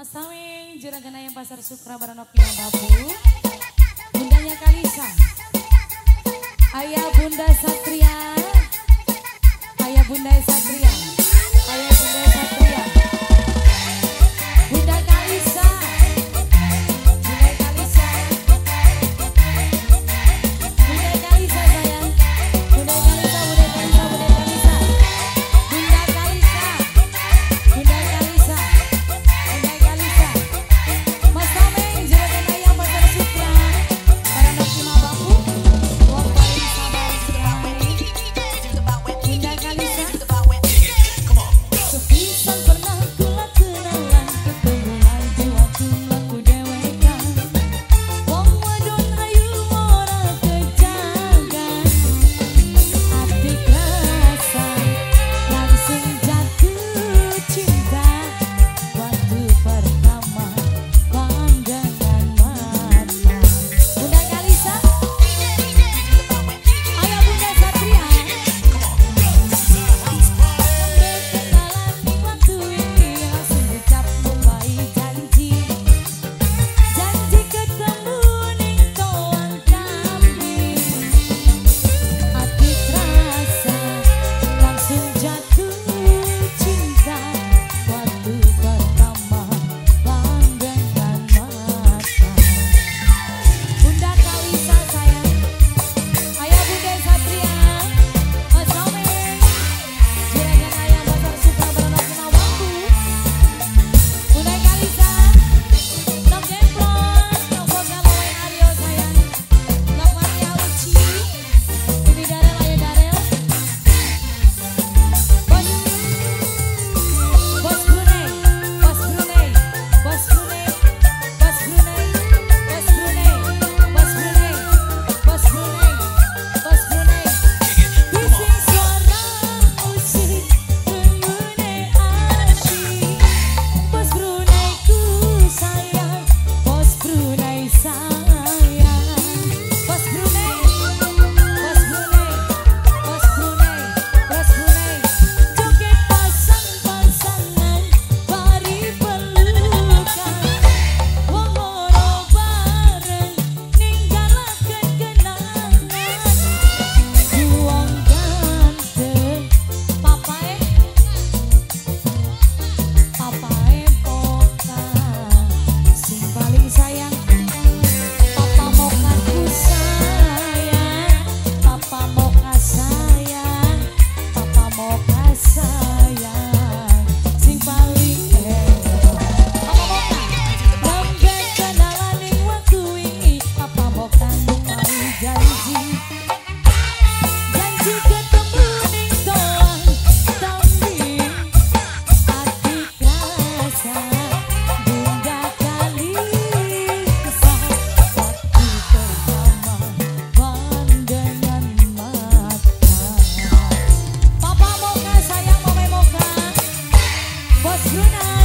Mas Tawing, Juragan Ayam Pasar Sukra Baranoknya Babu. Bundanya Kalisa. Ayah Bunda Satria. Ayah Bunda Satria. Ayah Bunda Satria. Luna.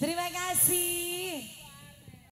Terima kasih.